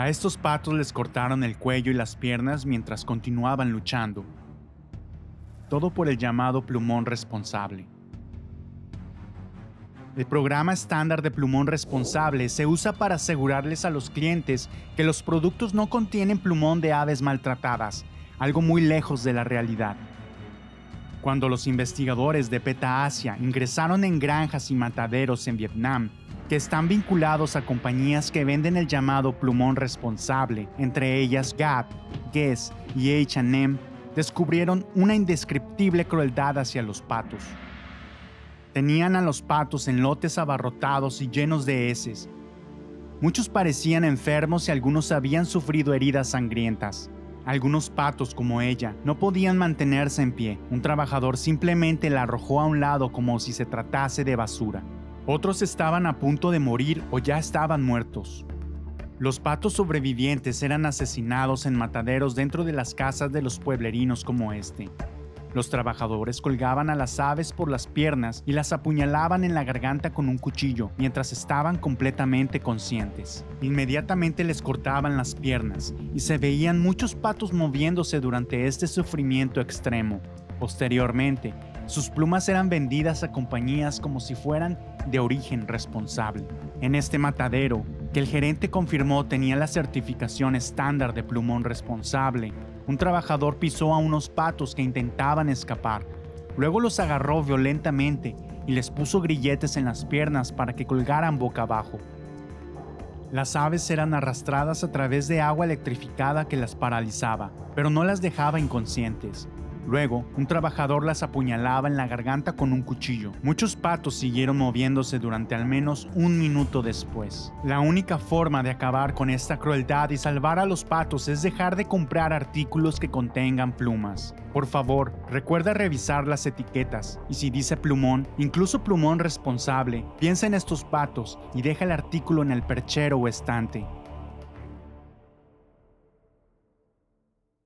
A estos patos les cortaron el cuello y las piernas mientras continuaban luchando. Todo por el llamado plumón responsable. El programa estándar de plumón responsable se usa para asegurarles a los clientes que los productos no contienen plumón de aves maltratadas, algo muy lejos de la realidad. Cuando los investigadores de PETA Asia ingresaron en granjas y mataderos en Vietnam, que están vinculados a compañías que venden el llamado plumón responsable, entre ellas Gap, Guess y H&M, descubrieron una indescriptible crueldad hacia los patos. Tenían a los patos en lotes abarrotados y llenos de heces. Muchos parecían enfermos y algunos habían sufrido heridas sangrientas. Algunos patos como ella no podían mantenerse en pie. Un trabajador simplemente la arrojó a un lado como si se tratase de basura. Otros estaban a punto de morir o ya estaban muertos. Los patos sobrevivientes eran asesinados en mataderos dentro de las casas de los pueblerinos como este. Los trabajadores colgaban a las aves por las piernas y las apuñalaban en la garganta con un cuchillo mientras estaban completamente conscientes. Inmediatamente les cortaban las piernas y se veían muchos patos moviéndose durante este sufrimiento extremo. Posteriormente, sus plumas eran vendidas a compañías como si fueran de origen responsable. En este matadero, que el gerente confirmó tenía la certificación estándar de plumón responsable, un trabajador pisó a unos patos que intentaban escapar. Luego los agarró violentamente y les puso grilletes en las piernas para que colgaran boca abajo. Las aves eran arrastradas a través de agua electrificada que las paralizaba, pero no las dejaba inconscientes. Luego, un trabajador las apuñalaba en la garganta con un cuchillo. Muchos patos siguieron moviéndose durante al menos un minuto después. La única forma de acabar con esta crueldad y salvar a los patos es dejar de comprar artículos que contengan plumas. Por favor, recuerda revisar las etiquetas y si dice plumón, incluso plumón responsable, piensa en estos patos y deja el artículo en el perchero o estante.